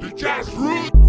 the jazz root.